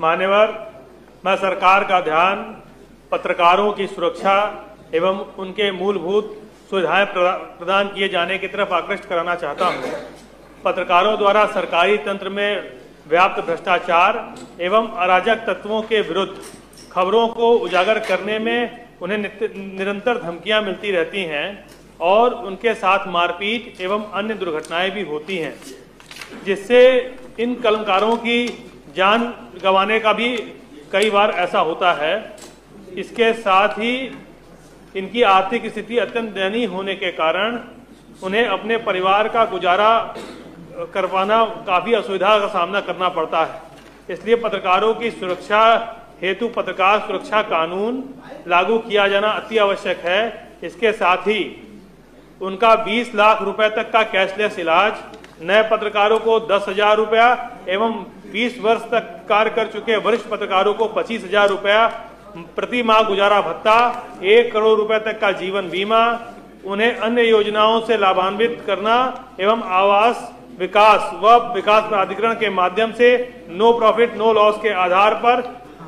मान्यवर, मैं सरकार का ध्यान, पत्रकारों की सुरक्षा एवं उनके मूलभूत सुविधाएँ प्रदान किए जाने की तरफ़ आकृष्ट कराना चाहता हूँ। पत्रकारों द्वारा सरकारी तंत्र में व्याप्त भ्रष्टाचार एवं अराजक तत्वों के विरुद्ध खबरों को उजागर करने में उन्हें निरंतर धमकियाँ मिलती रहती हैं और उनके साथ मारपीट एवं अन्य दुर्घटनाएँ भी होती हैं, जिससे इन कलमकारों की जान गंवाने का भी कई बार ऐसा होता है। इसके साथ ही इनकी आर्थिक स्थिति अत्यंत दयनीय होने के कारण उन्हें अपने परिवार का गुजारा करवाना काफ़ी असुविधा का सामना करना पड़ता है। इसलिए पत्रकारों की सुरक्षा हेतु पत्रकार सुरक्षा कानून लागू किया जाना अति आवश्यक है। इसके साथ ही उनका 20 लाख रुपए तक का कैशलेस इलाज नए पत्रकारों को दस हज़ार रुपया एवं 20 वर्ष तक कार्य कर चुके वरिष्ठ पत्रकारों को पच्चीस हज़ार रुपया प्रति माह गुजारा भत्ता, एक करोड़ रुपए तक का जीवन बीमा, उन्हें अन्य योजनाओं से लाभान्वित करना एवं आवास विकास व विकास प्राधिकरण के माध्यम से नो प्रॉफिट, नो लॉस के आधार पर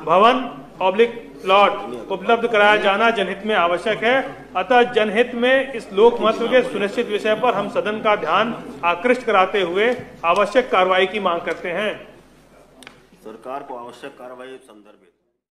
भवन पब्लिक प्लॉट उपलब्ध कराया जाना जनहित में आवश्यक है। अतः जनहित में इस लोक महत्व के सुनिश्चित विषय पर हम सदन का ध्यान आकृष्ट कराते हुए आवश्यक कार्रवाई की मांग करते हैं। सरकार को आवश्यक कार्रवाई संदर्भित।